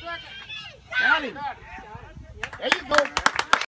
Got him.